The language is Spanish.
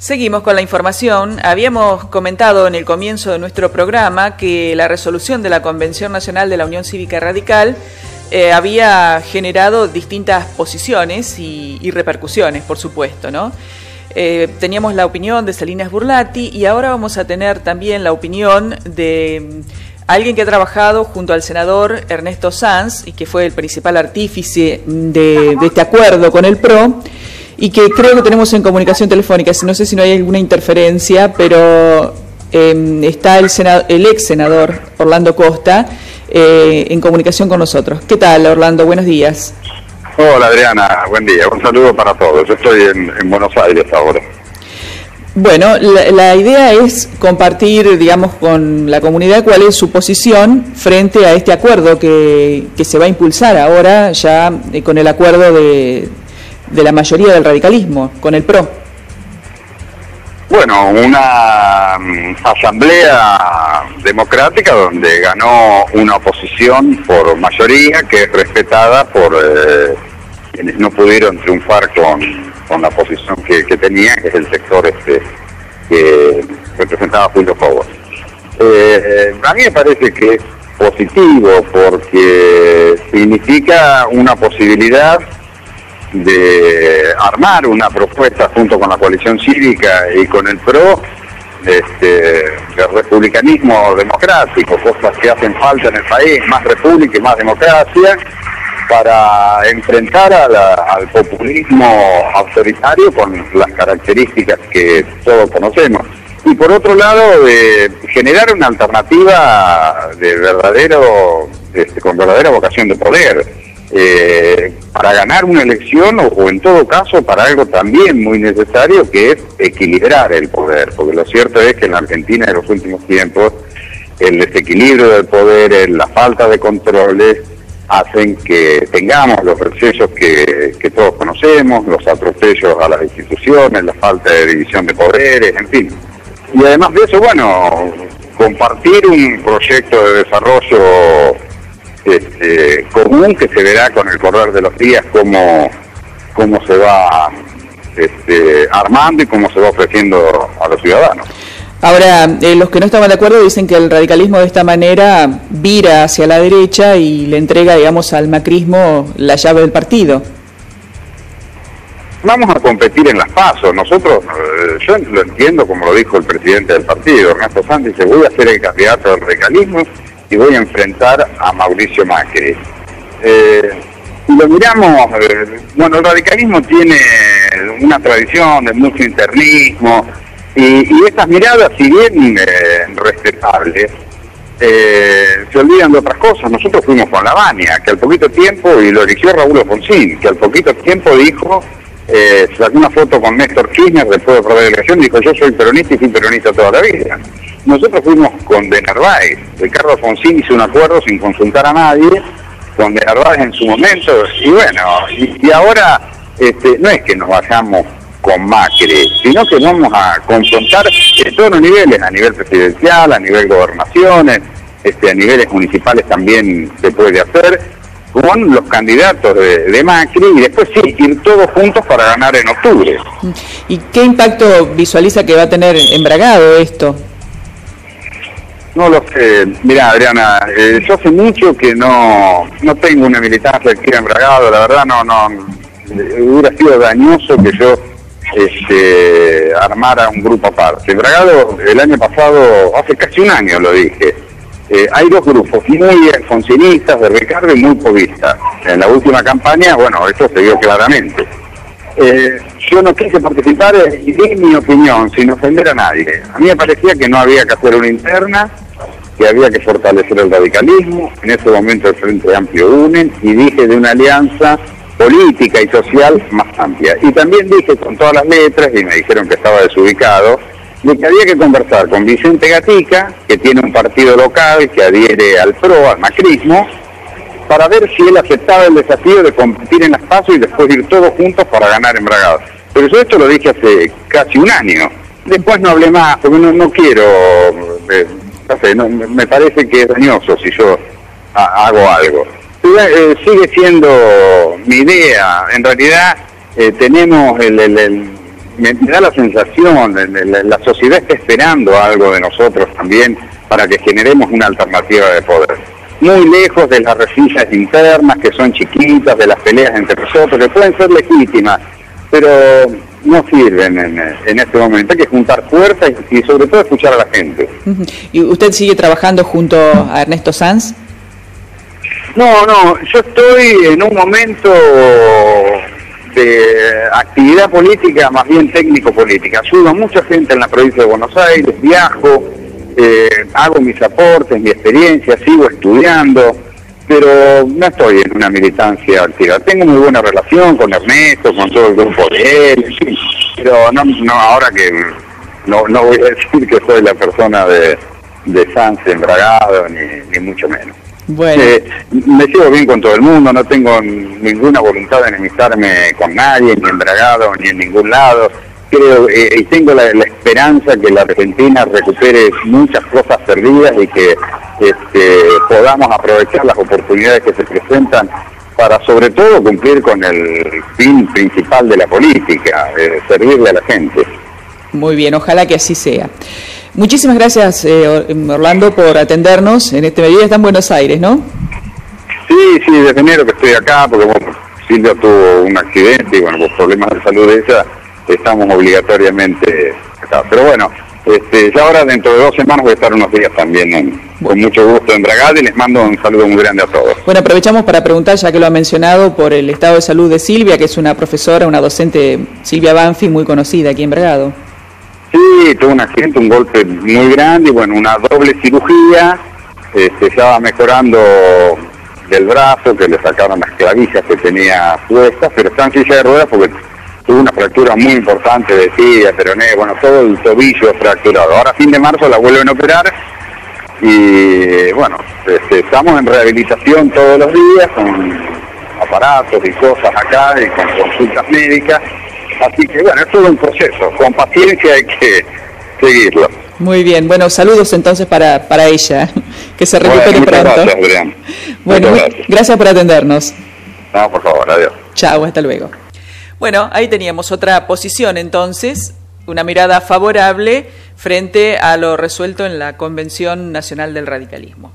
Seguimos con la información. Habíamos comentado en el comienzo de nuestro programa que la resolución de la Convención Nacional de la Unión Cívica Radical eh, había generado distintas posiciones y, repercusiones, por supuesto, ¿no? Eh, teníamos la opinión de Salinas Burlati y ahora vamos a tener también la opinión de mm, alguien que ha trabajado junto al senador Ernesto Sanz y que fue el principal artífice de este acuerdo con el PRO y que creo que tenemos en comunicación telefónica. No sé si no hay alguna interferencia, pero em, está el, el ex senador Orlando Costa eh, en comunicación con nosotros. ¿Qué tal, Orlando? Buenos días. Hola, Adriana. Buen día. Un saludo para todos. Yo estoy en, Buenos Aires ahora. Bueno, la, idea es compartir, digamos, con la comunidad cuál es su posición frente a este acuerdo que, que se va a impulsar ahora ya eh, con el acuerdo de, de la mayoría del radicalismo, con el PRO? Bueno, una mm, asamblea democrática donde ganó una oposición por mayoría que es respetada por eh, quienes no pudieron triunfar con, la posición que, tenía, que es el sector este que representaba Julio Cobos. Eh, a mí me parece que es positivo porque significa una posibilidad de armar una propuesta junto con la coalición cívica y con el PRO este, de republicanismo democrático, cosas que hacen falta en el país, más república y más democracia, para enfrentar al populismo autoritario con las características que todos conocemos. Y por otro lado, de generar una alternativa de verdadero, este, con verdadera vocación de poder eh, para ganar una elección o, en todo caso para algo también muy necesario que es equilibrar el poder, porque lo cierto es que en la Argentina en los últimos tiempos el desequilibrio del poder, la falta de controles hacen que tengamos los excesos que, que todos conocemos, los atropellos a las instituciones, la falta de división de poderes, en fin. Y además de eso, bueno, compartir un proyecto de desarrollo este, común que se verá con el correr de los días cómo, cómo se va este, armando y cómo se va ofreciendo a los ciudadanos. Ahora, eh, los que no estaban de acuerdo dicen que el radicalismo de esta manera vira hacia la derecha y le entrega, digamos, al macrismo la llave del partido. Vamos a competir en las pasos. Nosotros, eh, yo lo entiendo como lo dijo el presidente del partido, Ernesto dice, voy a ser el candidato del radicalismo y voy a enfrentar a Mauricio Macri. Eh, lo miramos, eh, bueno, el radicalismo tiene una tradición de mucho internismo y, estas miradas, si bien eh, respetables, se olvidan de otras cosas. Nosotros fuimos con la Bania, que al poquito tiempo, y lo eligió Raúl Alfonsín, que al poquito tiempo dijo, eh, sacó una foto con Néstor Kirchner después de probar elección y dijo, yo soy peronista y fui peronista toda la vida. Nosotros fuimos con De Narváez. Ricardo Alfonsín hizo un acuerdo sin consultar a nadie con De Narváez en su momento. Y bueno, y, ahora este, no es que nos vayamos con Macri, sino que vamos a confrontar en todos los niveles, a nivel presidencial, a nivel gobernaciones, este, a niveles municipales también se puede hacer, con los candidatos de, de, Macri y después sí, ir todos juntos para ganar en octubre. ¿Y qué impacto visualiza que va a tener embragado esto? No lo sé. Mira, Adriana, eh, yo hace mucho que no, no tengo una militancia aquí en Bragado, la verdad no, no, hubiera sido dañoso que yo este, armara un grupo aparte. Bragado, el año pasado, hace casi un año lo dije, eh, hay dos grupos, muy alfonsinistas de Ricardo y muy povistas. En la última campaña, bueno, eso se vio claramente. Eh, yo no quise participar y di mi opinión sin ofender a nadie. A mí me parecía que no había que hacer una interna, que había que fortalecer el radicalismo. En ese momento el Frente Amplio UNE y dije de una alianza política y social más amplia. Y también dije con todas las letras, y me dijeron que estaba desubicado, de que había que conversar con Vicente Gatica, que tiene un partido local que adhiere al PRO, al macrismo, para ver si él aceptaba el desafío de competir en las pasos y después ir todos juntos para ganar en Bragado. Pero yo esto lo dije hace casi un año. Después no hablé más, porque no, quiero, eh, no sé, me parece que es dañoso si yo hago algo. Eh, sigue siendo mi idea. En realidad eh, tenemos el, me, da la sensación, la, la sociedad está esperando algo de nosotros también para que generemos una alternativa de poder. Muy lejos de las resillas internas que son chiquitas, de las peleas entre nosotros, que pueden ser legítimas, pero no sirven en, este momento. Hay que juntar fuerzas y, sobre todo escuchar a la gente. ¿Y usted sigue trabajando junto a Ernesto Sanz? No, no, yo estoy en un momento de actividad política, más bien técnico-política. Ayudo a mucha gente en la provincia de Buenos Aires, viajo, eh, hago mis aportes, mi experiencia, sigo estudiando pero no estoy en una militancia activa. Tengo muy buena relación con Ernesto, con todo el grupo de él, pero no, no ahora que no, no voy a decir que soy la persona de, de Sanz embragado, ni, ni mucho menos. Bueno. Eh, me llevo bien con todo el mundo, no tengo ninguna voluntad de enemistarme con nadie, ni embragado, ni en ningún lado. Creo eh, y tengo la, la esperanza que la Argentina recupere muchas cosas perdidas y que este, podamos aprovechar las oportunidades que se presentan para sobre todo cumplir con el fin principal de la política, eh, servirle a la gente. Muy bien, ojalá que así sea. Muchísimas gracias, eh, Orlando, por atendernos en este mediodía. Está en Buenos Aires, ¿no? Sí, sí, desde enero que estoy acá, porque bueno, Silvia tuvo un accidente y bueno, por problemas de salud de ella, estamos obligatoriamente acá. Pero bueno, este, ya ahora dentro de dos semanas voy a estar unos días también con mucho gusto en Bragada y les mando un saludo muy grande a todos. Bueno, aprovechamos para preguntar, ya que lo ha mencionado, por el estado de salud de Silvia, que es una profesora, una docente, Silvia Banfi, muy conocida aquí en Bragado. Sí, tuvo un accidente, un golpe muy grande y bueno, una doble cirugía, este, ya va mejorando del brazo, que le sacaron las clavijas que tenía puestas, pero está en silla de ruedas porque tuvo una fractura muy importante de tibia, peroné, bueno, todo el tobillo fracturado. Ahora fin de marzo la vuelven a operar y bueno, este, estamos en rehabilitación todos los días con aparatos y cosas acá y con consultas médicas. Así que bueno, es todo un proceso, con paciencia hay que seguirlo. Muy bien, bueno, saludos entonces para, para ella, que se recupere pronto. Gracias, Adrián. Bueno, gracias. gracias por atendernos. No, por favor, adiós. Chao, hasta luego. Bueno, ahí teníamos otra posición entonces, una mirada favorable frente a lo resuelto en la Convención Nacional del Radicalismo.